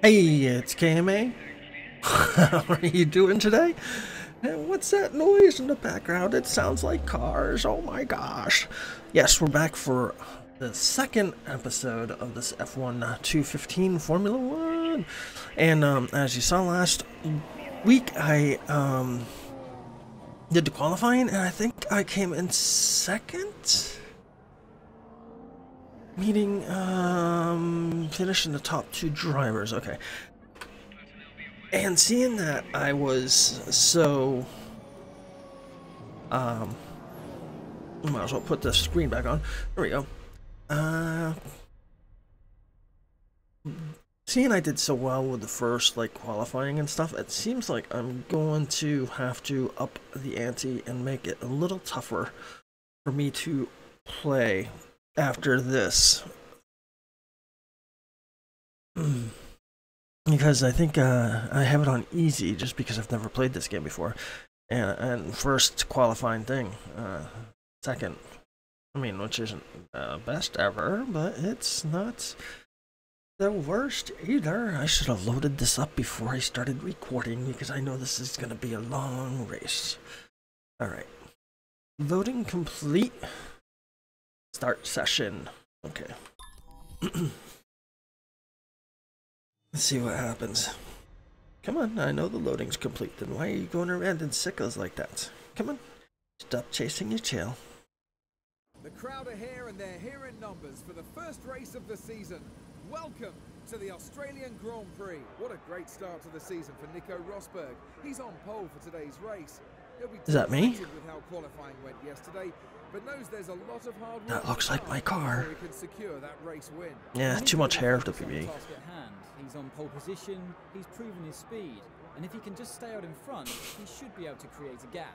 Hey, it's KMA. How are you doing today? And what's that noise in the background? It sounds like cars. Oh my gosh. Yes, we're back for the second episode of this F1 215 Formula One. And um, as you saw last week, I um, did the qualifying, and I think I came in second. Meeting, um, finishing the top two drivers. Okay. And seeing that I was so, um, might as well put the screen back on. There we go. Uh, seeing I did so well with the first like qualifying and stuff, it seems like I'm going to have to up the ante and make it a little tougher for me to play after this. because I think uh, I have it on easy just because I've never played this game before. And, and first qualifying thing. Uh, second, I mean, which isn't uh, best ever, but it's not the worst either. I should have loaded this up before I started recording because I know this is going to be a long race. Alright. Loading complete. Start session. Okay. Let's see what happens. Come on, I know the loading's complete. Then why are you going around in circles like that? Come on. Stop chasing your tail. The crowd are here and they're here in numbers for the first race of the season. Welcome to the Australian Grand Prix. What a great start to the season for Nico Rosberg. He's on pole for today's race. Is that me? delighted with how qualifying went yesterday, but knows there's a lot of hard work That looks like my car. so can secure that race win. Yeah, too much hair to be me. task at hand. He's on pole position, he's proven his speed, and if he can just stay out in front, he should be able to create a gap.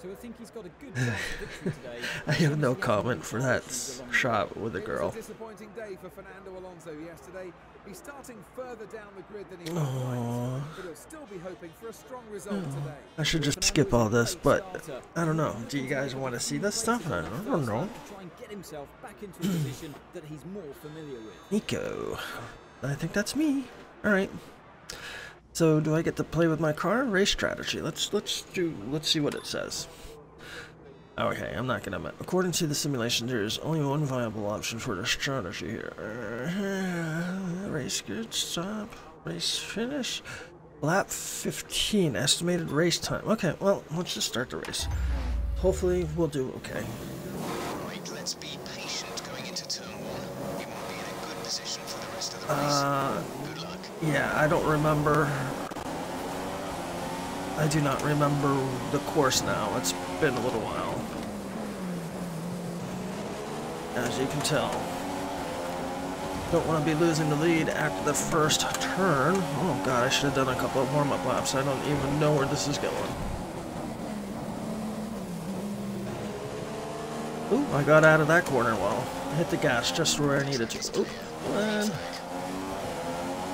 So I think he's got a good chance of victory today. I have no as long as he has comment for that options along the shot with the girl. was disappointing day for Fernando Alonso yesterday. He's starting further down the grid than he like, but he'll still be hoping for a strong result oh, today. I should just skip all this, but I don't know. Do you guys want to see this stuff? I don't know. Try and get himself back into a position that he's more familiar with. Nico. I think that's me. Alright. So do I get to play with my car? Race strategy. Let's let's do let's see what it says. Okay, I'm not gonna. According to the simulation, there is only one viable option for the strategy here. Uh, race good stop. Race finish. Lap 15. Estimated race time. Okay, well, let's just start the race. Hopefully, we'll do okay. Right, let's be patient going into turn one. We won't be in a good position for the rest of the race. Uh. Yeah, I don't remember. I do not remember the course now. It's been a little while. As you can tell. Don't want to be losing the lead after the first turn. Oh god, I should have done a couple of warm-up laps. I don't even know where this is going. Ooh, I got out of that corner well. I hit the gas just where I needed to. And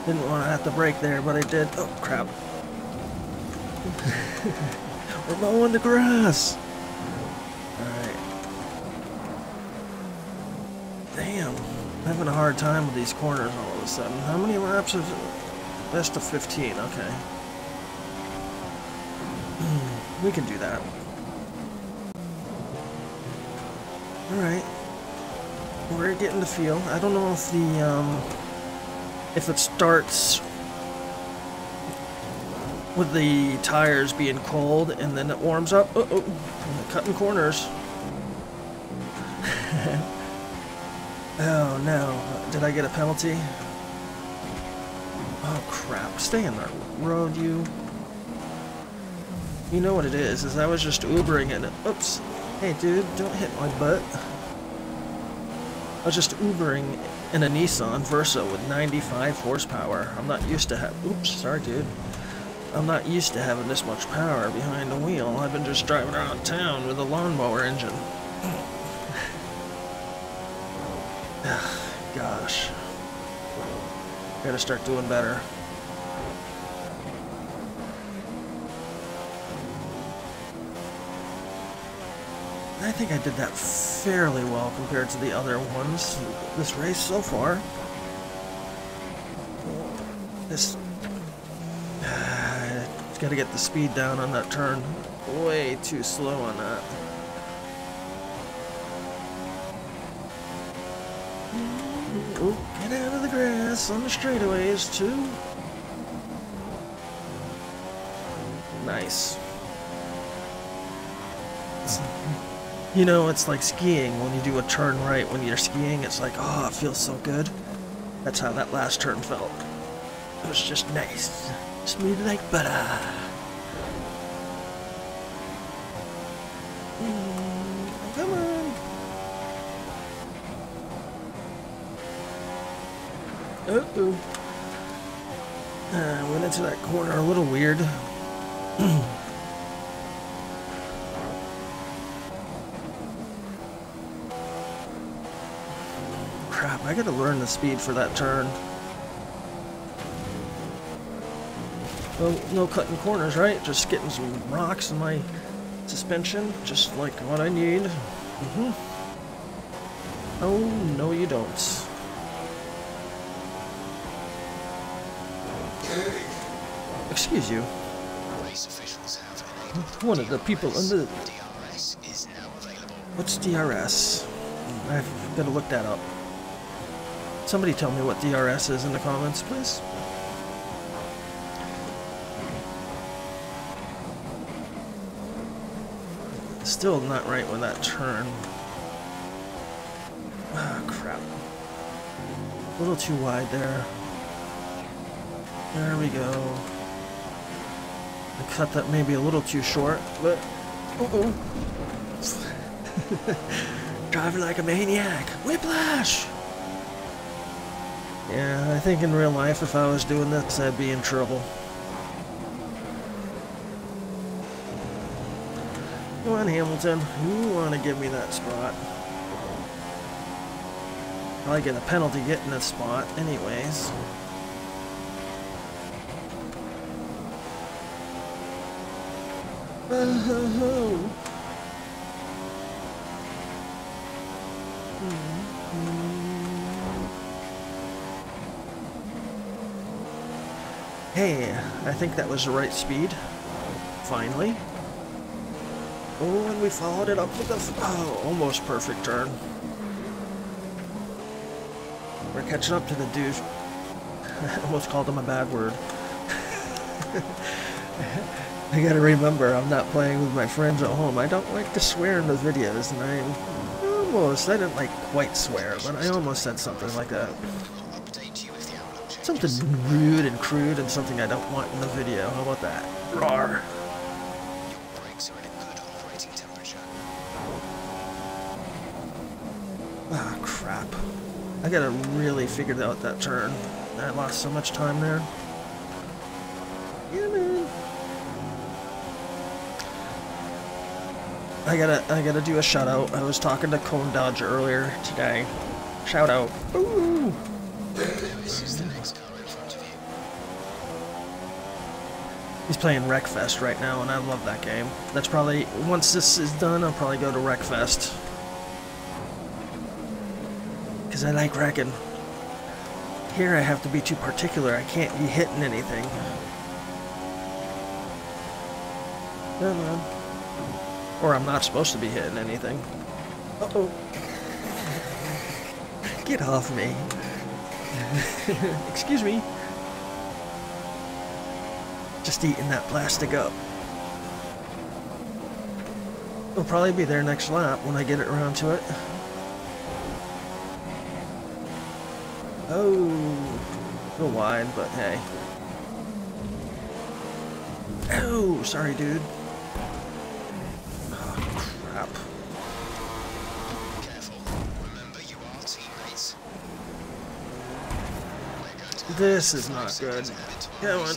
didn't want to have to brake there, but I did. Oh, crap. We're mowing the grass. Alright. Damn. I'm having a hard time with these corners all of a sudden. How many laps is it? Best of 15, okay. we can do that. Alright. We're getting the feel. I don't know if the, um, if it starts with the tires being cold and then it warms up. Uh oh, cutting corners. oh no, did I get a penalty? Oh crap, stay in the road, you. You know what it is, is I was just Ubering and oops. Hey dude, don't hit my butt. I was just Ubering in a Nissan Versa with 95 horsepower. I'm not used to have. Oops, sorry, dude. I'm not used to having this much power behind the wheel. I've been just driving around town with a lawnmower engine. Gosh. Gotta start doing better. I think I did that fairly well compared to the other ones this race so far. This. Uh, gotta get the speed down on that turn. Way too slow on that. Ooh, get out of the grass on the straightaways, too. Nice. You know, it's like skiing. When you do a turn right when you're skiing, it's like, oh, it feels so good. That's how that last turn felt. It was just nice. Smooth like butter. Mm, come on. Uh-oh. Uh, went into that corner a little weird. Crap, I gotta learn the speed for that turn. No, no cutting corners, right? Just getting some rocks in my suspension, just like what I need. Mm -hmm. Oh, no you don't. Excuse you. One of the people in the... What's DRS? I've got to look that up. Somebody tell me what DRS is in the comments, please. Still not right with that turn. Ah, crap. A little too wide there. There we go. I cut that maybe a little too short, but... Uh oh Driving like a maniac. Whiplash! Yeah, I think in real life if I was doing this, I'd be in trouble. Come on, Hamilton. You want to give me that spot. Probably get a penalty getting this spot anyways. Oh, Hey, I think that was the right speed. Finally. Oh, and we followed it up with a oh, almost perfect turn. We're catching up to the dude. I almost called him a bad word. I gotta remember, I'm not playing with my friends at home. I don't like to swear in the videos, and I almost, I didn't like quite swear, but I almost said something like that. Something rude and crude and something I don't want in the video. How about that? Rawr. Ah, crap. I gotta really figure out that turn. I lost so much time there. Yeah, man. I gotta, I gotta do a shout out. I was talking to Cone Dodge earlier today. Shout out. Ooh. He's playing Wreckfest right now, and I love that game. That's probably, once this is done, I'll probably go to Wreckfest. Because I like wrecking. Here I have to be too particular. I can't be hitting anything. Come on. Or I'm not supposed to be hitting anything. Uh-oh. Get off me. Excuse me. Just eating that plastic up. It'll probably be there next lap when I get it around to it. Oh, a little wide, but hey. Oh, sorry, dude. Oh, crap. This is not good. Come on.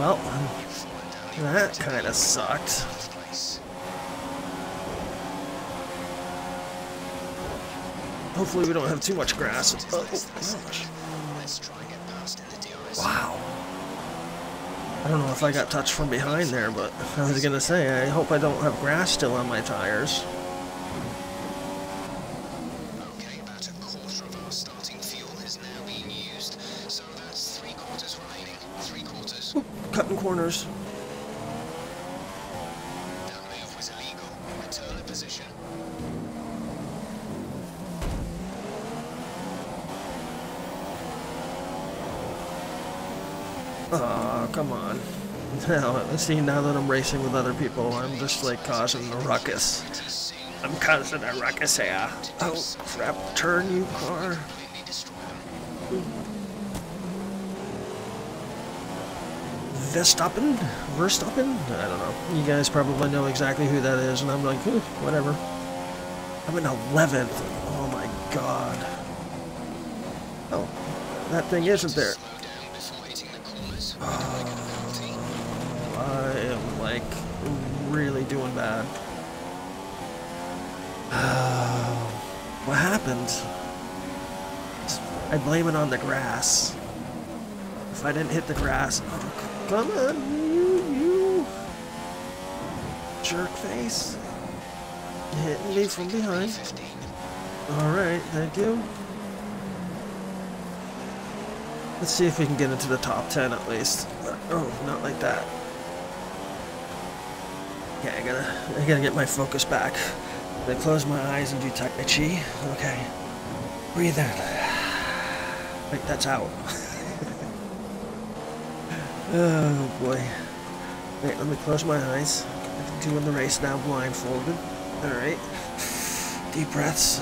Well, that kind of sucked. Hopefully we don't have too much grass. Oh. Wow. I don't know if I got touched from behind there, but I was gonna say, I hope I don't have grass still on my tires. Cutting corners. That move was illegal. Return to position. Oh, come on. Now, see, now that I'm racing with other people, I'm just like causing a ruckus. I'm causing a ruckus here. Oh, crap. Turn, you car. Verstappen? Verstappen? I don't know. You guys probably know exactly who that is, and I'm like, "Eh, whatever. I'm in 11th. Oh my god. Oh, that thing isn't there. Penalty. I am like really doing bad. what happened? I blame it on the grass. If I didn't hit the grass, oh, come on, you, you jerk face, hitting me from behind. All right, thank you. Let's see if we can get into the top 10 at least. Oh, not like that. Yeah, I gotta, I gotta get my focus back. I close my eyes and do Tai Chi. Okay. Breathe in. Wait, that's out. oh boy. Wait, let me close my eyes. I'm doing the race now blindfolded. Alright. Deep breaths.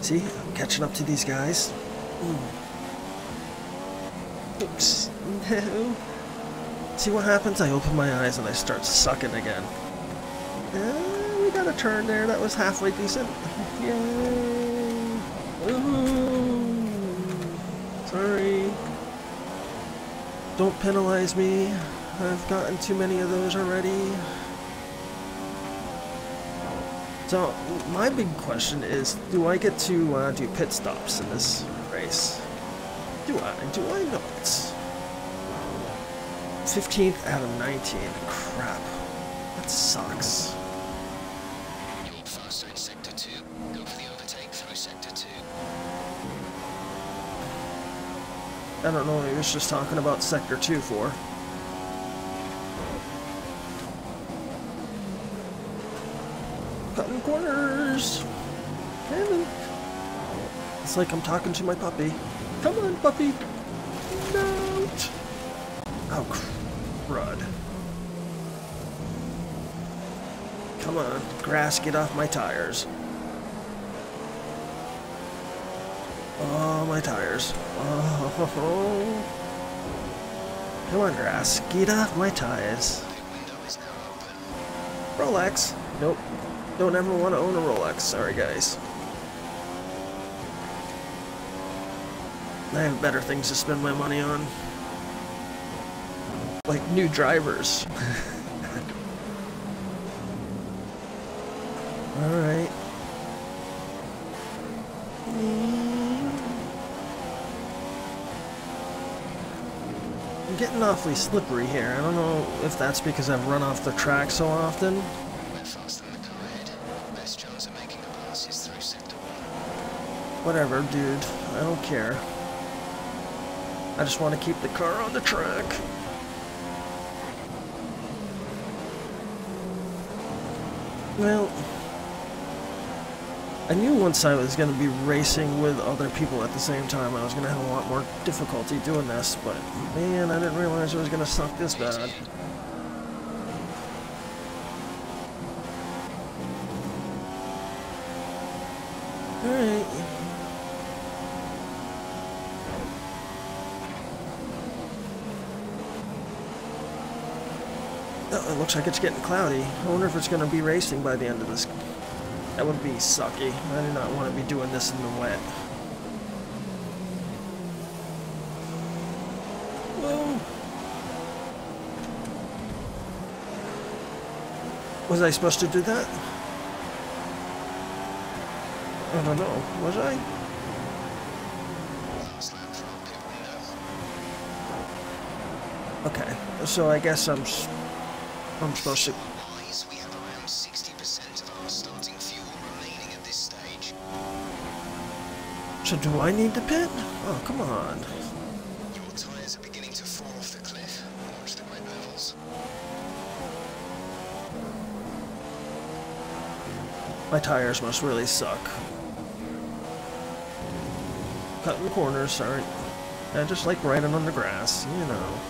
See, I'm catching up to these guys. Mm. Oops. No. See what happens? I open my eyes and I start sucking again. Uh, we got a turn there that was halfway decent. Yay! Ooh. Sorry. Don't penalize me. I've gotten too many of those already. So, my big question is, do I get to uh, do pit stops in this race? Do I? Do I not? 15th out of 19. Crap. That sucks. You're faster in sector 2. Go for the overtake through sector 2. I don't know he was just talking about Sector 2 for. Cutting corners! It's like I'm talking to my puppy. Come on, puppy! No! Oh, crud. Come on, grass, get off my tires. Oh, my tires. Oh, come on, grass. Get off my tires. Rolex. Nope. Don't ever want to own a Rolex. Sorry, guys. I have better things to spend my money on. Like new drivers. Alright. I'm getting awfully slippery here. I don't know if that's because I've run off the track so often. We're faster than the car. Best chance of making a pass is through sector 1. Whatever, dude. I don't care. I just want to keep the car on the track. Well, I knew once I was going to be racing with other people at the same time, I was going to have a lot more difficulty doing this, but man, I didn't realize it was going to suck this bad. Alright. Oh, it looks like it's getting cloudy. I wonder if it's going to be racing by the end of this. That would be sucky. I do not want to be doing this in the wet. Whoa. Was I supposed to do that? I don't know. Was I? Okay. So I guess I'm. I'm supposed to. So do I need the pit? Oh, come on. Your tires are beginning to fall off the cliff. Watch the levels. My tires must really suck. Cutting corners aren't... Just like riding on the grass, you know.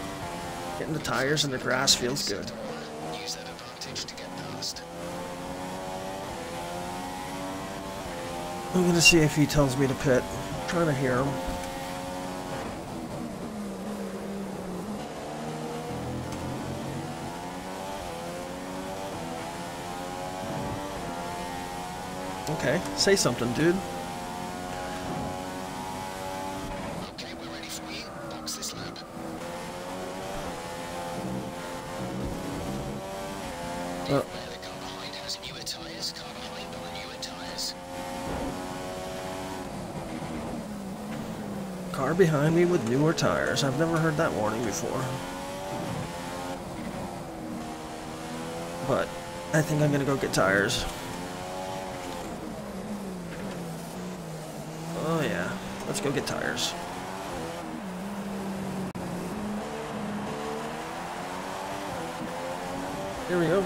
Getting the tires in the grass feels good. I'm gonna see if he tells me to pit. I'm trying to hear him. Okay, say something, dude. Behind me with newer tires. I've never heard that warning before. But I think I'm gonna go get tires. Oh yeah, let's go get tires. Here we go.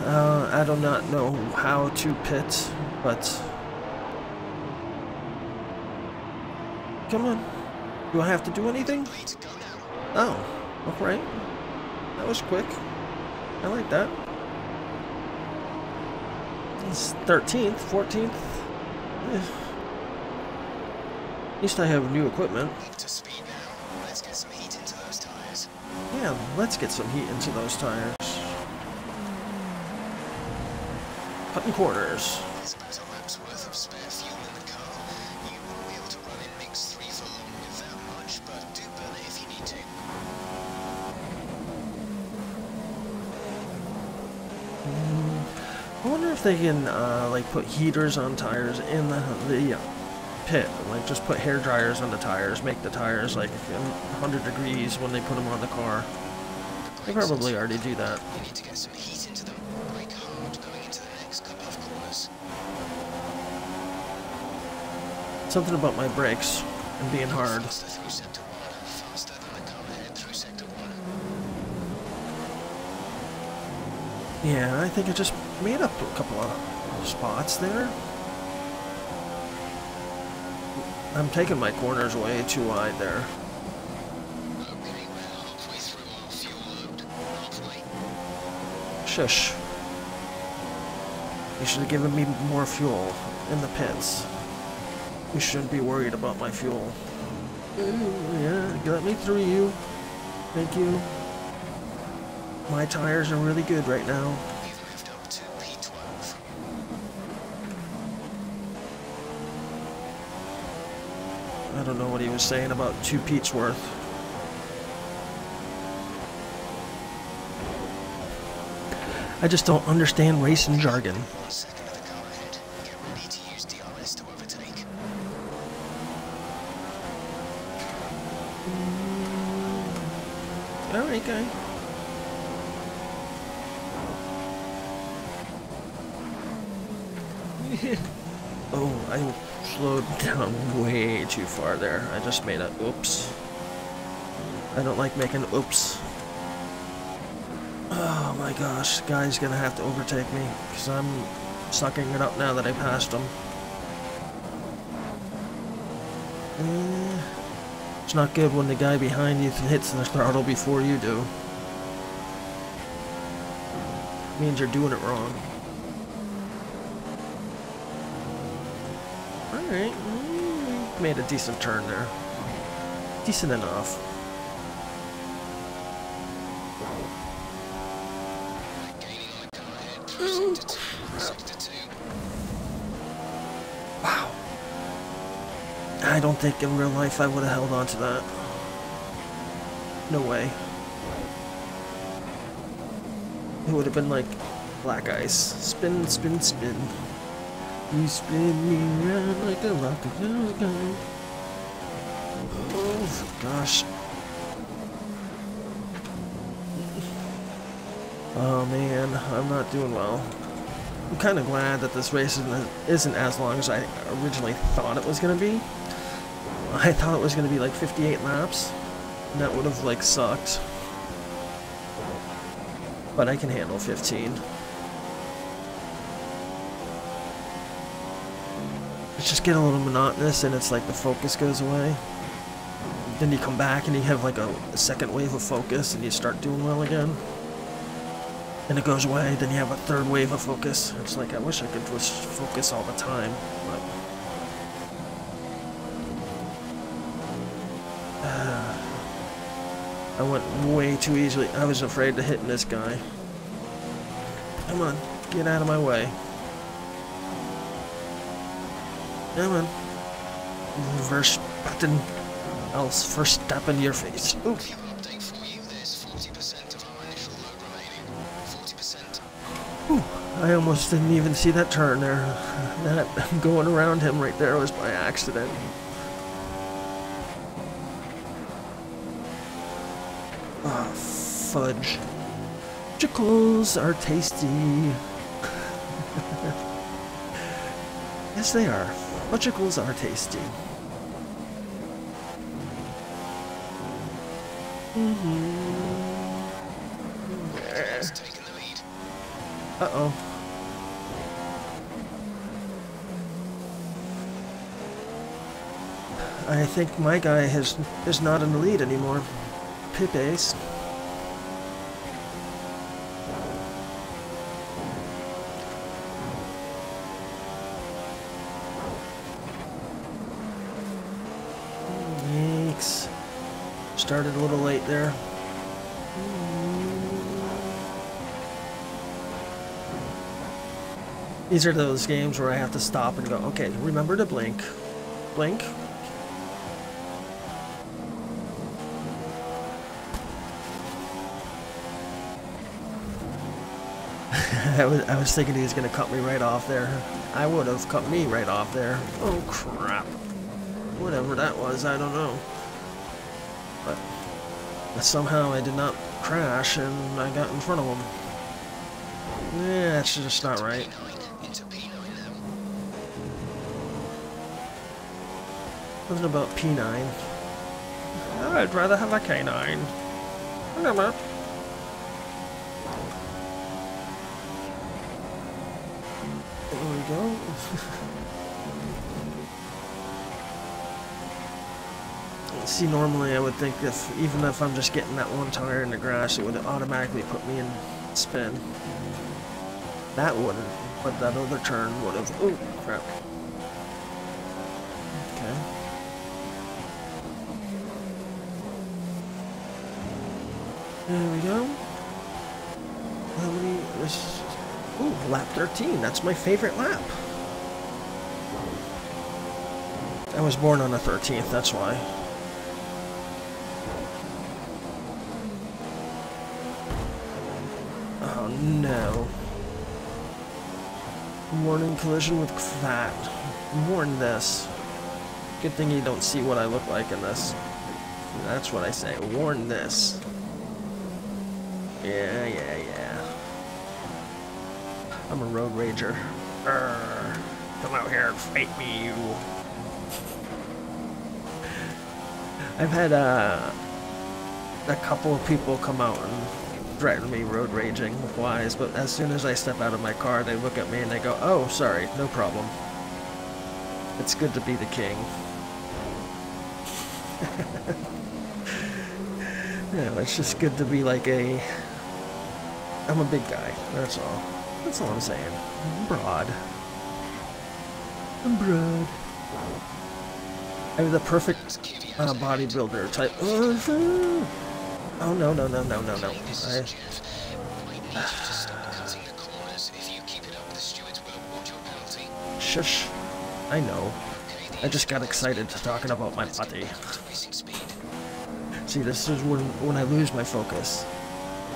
Uh, I do not know how to pit, but come on. Do I have to do anything? Oh, alright. That was quick. I like that. It's 13th, 14th. Eh. At least I have new equipment. Let's get some heat into those tyres. Yeah, let's get some heat into those tires. Cutting corners. They can uh, like put heaters on tires in the, the uh, pit. Like just put hair dryers on the tires, make the tires like 100 degrees when they put them on the car. They probably already do that. You need to get some heat into them. Brake hard going into the next couple of corners. Something about my brakes and being hard. Faster through sector 1. Faster than the car ahead through sector 1. Yeah, I think I just made up a couple of spots there. I'm taking my corners way too wide there. Okay, we're halfway through our fuel load. Halfway. Shush. You should have given me more fuel in the pits. You shouldn't be worried about my fuel. Ooh, yeah, let me through you. Thank you. My tires are really good right now. We've moved up to P12. I don't know what he was saying about two Pete's worth. I just don't understand racing jargon. Alright, guy. oh, I slowed down way too far there. I just made a oops. I don't like making oops. Oh my gosh, guy's gonna have to overtake me because I'm sucking it up now that I passed him. Eh, it's not good when the guy behind you hits the throttle before you do. means you're doing it wrong. Alright, mm, made a decent turn there. Decent enough. Gaining on the car ahead through sector 2. Sector 2. Wow. I don't think in real life I would have held on to that. No way. It would have been like black ice. Spin, spin, spin. You spin me around like a rocket. Oh gosh. Oh man, I'm not doing well. I'm kind of glad that this race isn't, isn't as long as I originally thought it was going to be. I thought it was going to be like 58 laps. And that would have like sucked. But I can handle 15. Just get a little monotonous and it's like the focus goes away. Then you come back and you have like a, a second wave of focus and you start doing well again. And it goes away, then you have a third wave of focus. It's like I wish I could just focus all the time, but I went way too easily. I was afraid to hit this guy. Come on, get out of my way. Come on. First button. I'll first step in your face. Ooh. Few update for you. There's 40% of our initial load remaining. 40%. Whew, I almost didn't even see that turn there. That going around him right there was by accident. Ah, fudge. Chickles are tasty. yes, they are. Fudgicles are tasty. The lead. Uh-oh. I think my guy has is not in the lead anymore. Pip Ace. Started a little late there. These are those games where I have to stop and go, okay, remember to blink. Blink. I was, I was thinking he was going to cut me right off there. I would have cut me right off there. Oh, crap. Whatever that was, I don't know. Somehow I did not crash and I got in front of him. Yeah, that's just not right. P9 into P9. Something about P9. Ah, I'd rather have a K9. Whatever. There we go. See, normally I would think if, even if I'm just getting that one tire in the grass, it would automatically put me in spin. That wouldn't, but that other turn would have. Oh, crap. Okay. There we go. How many? This. Ooh, lap 13. That's my favorite lap. I was born on the 13th, that's why. No. Warning collision with fat. Warn this. Good thing you don't see what I look like in this. That's what I say. Warn this. Yeah, yeah, yeah. I'm a road rager. Arr, come out here and fight me, you. I've had uh, a couple of people come out and threaten me road raging wise, but as soon as I step out of my car, they look at me and they go, "Oh, sorry, no problem. It's good to be the king." yeah, it's just good to be like a. I'm a big guy. That's all. That's all I'm saying. I'm broad. I'm broad. I'm the perfect uh, bodybuilder type. Oh no no no no no no! I, is Jeff. Might need to stop cutting the corners. If you keep it up, the stewards will award you penalty. shush. I know. I just got excited talking about my putty. to racing speed. See, this is when when I lose my focus.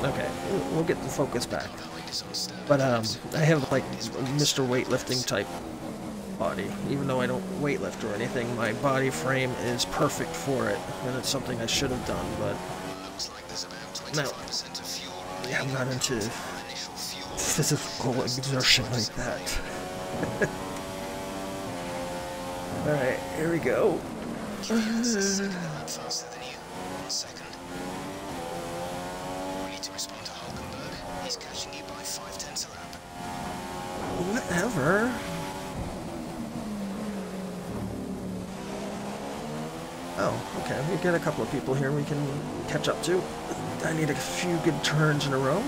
Okay, we'll- get the focus back. Behind us on Sterling. But um, I have like Mr. Weightlifting type body. Even though I don't weightlift or anything, my body frame is perfect for it, and it's something I should have done. But Looks like there's about No. 25% of fuel yeah, I'm not into Our initial fuel physical exertion like that. All right, here we go. Kvyat's a second a lap faster than you. One second. We need to respond to Hulkenberg. He's catching you by five tenths a lap. Whatever. Oh, okay. We get a couple of people here we can catch up to. I need a few good turns in a row.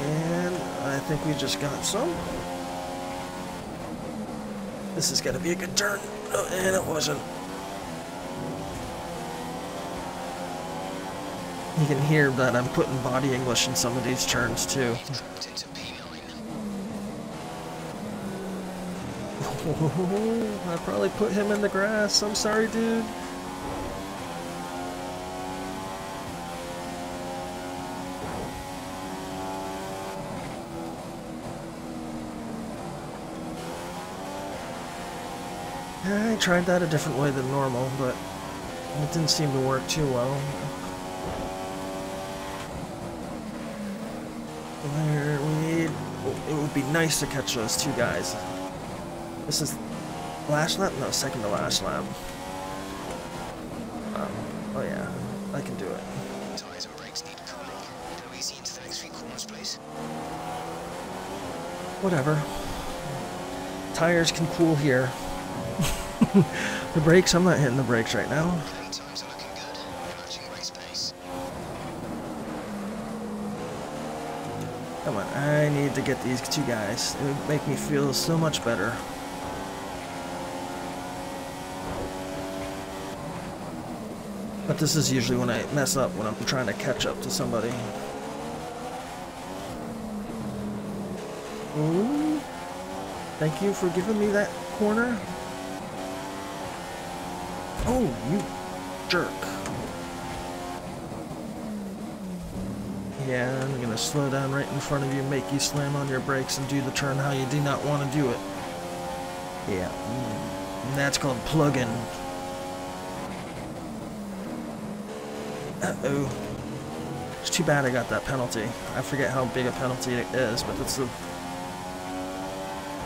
And I think we just got some. This is gonna be a good turn. Oh, and it wasn't. You can hear that I'm putting body English in some of these turns too. P9. I probably put him in the grass. I'm sorry, dude. I tried that a different way than normal, but it didn't seem to work too well. There, we need. It would be nice to catch those two guys. This is last lap? No, second to last lap. Um, oh yeah, I can do it. Tires and brakes need cooling. Go easy into the next few corners, please. Whatever. Tires can cool here. the brakes, I'm not hitting the brakes right now. Lane times are looking good. Matching race pace. Come on, I need to get these two guys. It would make me feel so much better. But this is usually when I mess up when I'm trying to catch up to somebody. Ooh. Thank you for giving me that corner. Oh, you jerk. Yeah, I'm gonna slow down right in front of you, make you slam on your brakes and do the turn how you do not want to do it. Yeah, mm, and that's called plug-in. Uh-oh. It's too bad I got that penalty. I forget how big a penalty it is, but that's the...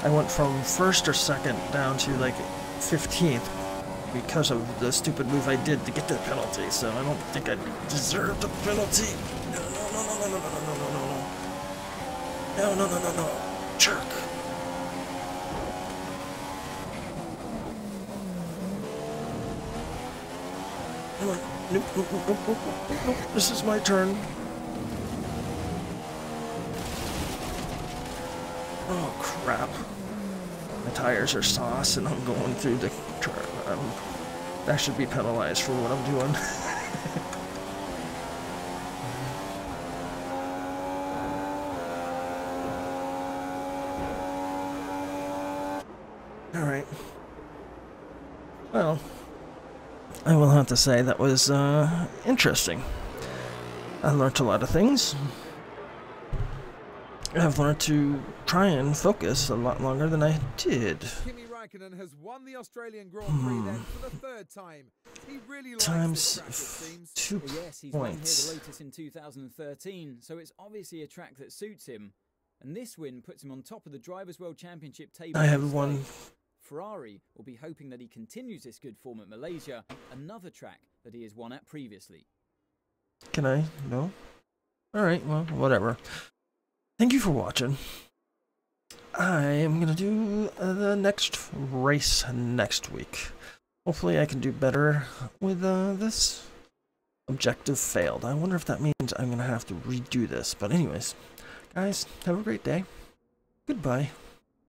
I went from first or second down to like 15th because of the stupid move I did to get the penalty, so I don't think I deserved a penalty. No, no, no, no, no, no, no, no, no, no. No, no, no, no, no. Jerk. Come on. Nope, nope, nope, nope, nope. This is my turn. Oh, crap. My tires are sauce and I'm going through the turn. Um, that should be penalized for what I'm doing. Alright. Well, I will have to say that was uh, interesting. I learned a lot of things. I've learned to try and focus a lot longer than I did. Kimi Raikkonen has won the Australian Grand Prix then for the third time. He really likes Times this track, it seems. two Well, yes, he's won here the points. In 2013, so it's obviously a track that suits him. And this win puts him on top of the Drivers' World Championship table. I have this one. day. Ferrari will be hoping that he continues this good form at Malaysia, another track that he has won at previously. Can I? No? Alright, well, whatever. Thank you for watching. I am going to do uh, the next race next week. Hopefully I can do better with uh, this. Objective failed. I wonder if that means I'm going to have to redo this. But anyways, guys, have a great day. Goodbye.